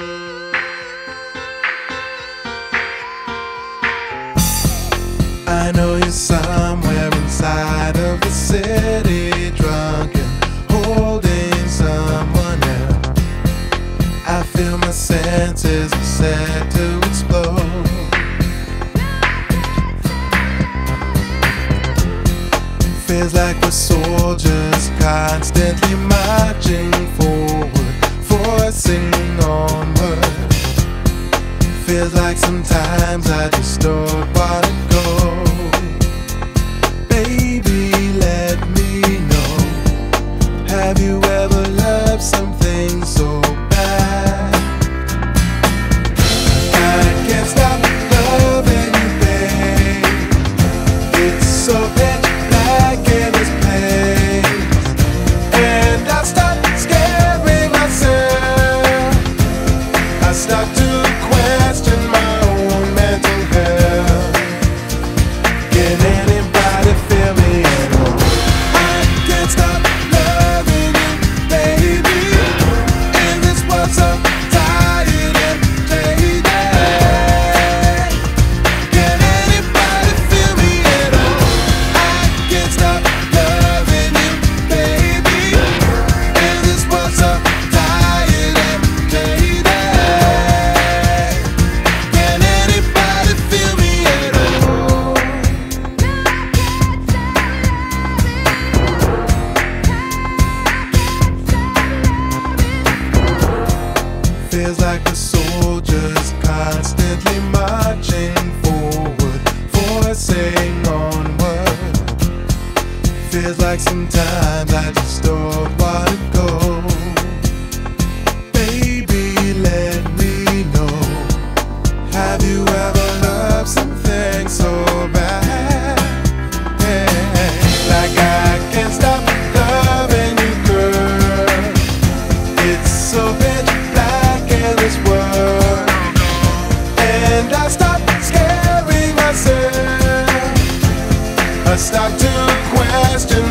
I know you're somewhere inside of the city, drunk and holding someone else. I feel my senses set to explode. Feels like we're soldiers constantly marching forward, forcing on feels like sometimes I just don't wanna go, Baby, let me know. Have you ever loved something so bad? I can't stop loving you, babe. It's so bad. feels like a soldier's constantly marching forward, forcing onward. Feels like sometimes I just don't wanna go. start to question